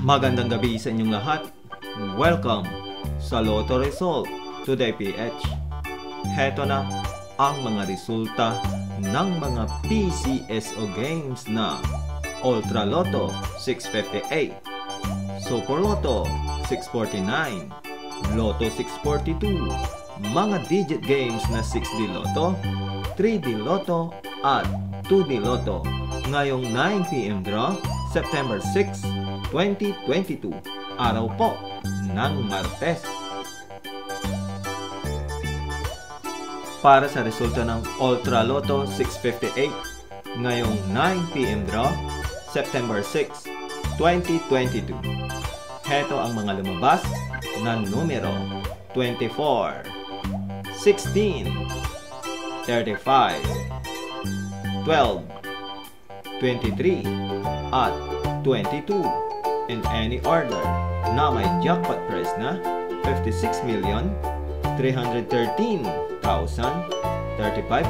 Magandang gabi sa inyong lahat. Welcome sa Lotto Result Today PH. Heto na ang mga resulta ng mga PCSO games na Ultra Lotto 658, Super Lotto 649, Lotto 642, mga digit games na 6D Lotto, 3D Lotto at 2D Lotto ngayong 9pm draw September 6, 2022, araw po ng Martes. Para sa resulta ng Ultra Lotto 658 ngayong 9pm draw September 6, 2022. Heto ang mga lumabas na numero 24, 16, 35, 12, 23, at 22 in any order na may jackpot price na 56 million 313,035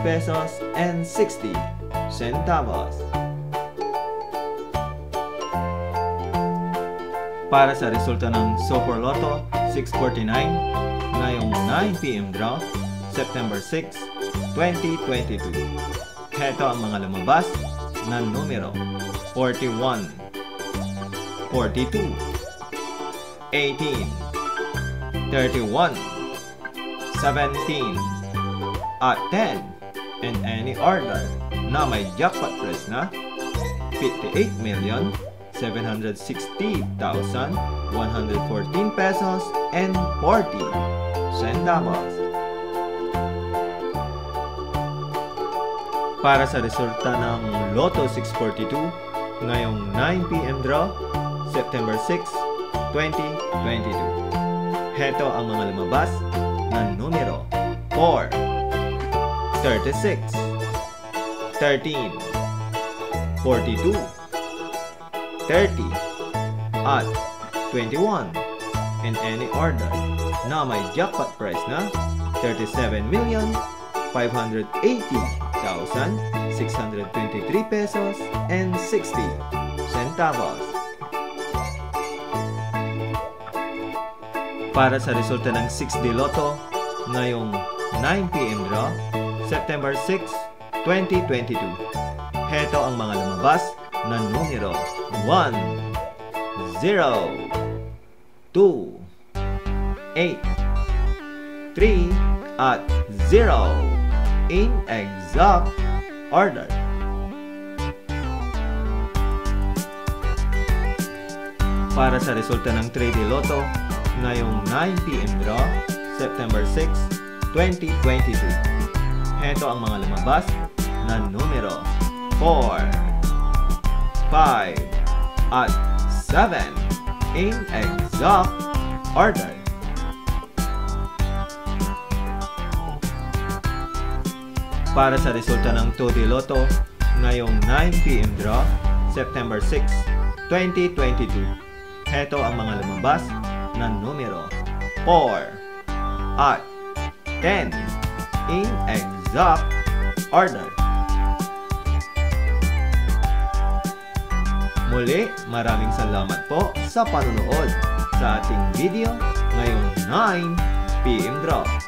pesos and 60 centavos. Para sa resulta ng Super Lotto 649 ngayong 9pm draw September 6, 2022. Heto ang mga lumabas na numero 41, 42, 18, 31, 17, at 10 in any order na may jackpot prize na 58 million 760,114 pesos and 40 centavos. Para sa resulta ng Lotto 642 ngayong 9pm draw, September 6, 2022. Heto ang mga lumabas na numero 4, 36, 13, 42, 30, at 21 in any order na may jackpot price na 37 million 580,623 pesos and 60 centavos. Para sa resulta ng 6D Lotto ngayong 9pm draw, September 6, 2022. Heto ang mga lumabas na numero 1, 0, 2, 8, 3, at 0 in exact order. Para sa resulta ng 3D Lotto ngayong 9pm draw, September 6, 2022. Heto ang mga lumabas na numero 4, 5, at 7 in exact order. Para sa resulta ng 2D Lotto ngayong 9pm draw, September 6, 2022. Heto ang mga lumabas na numero 4 at 10 in exact order. Muli, maraming salamat po sa panonood sa ating video ngayong 9 PM Draw.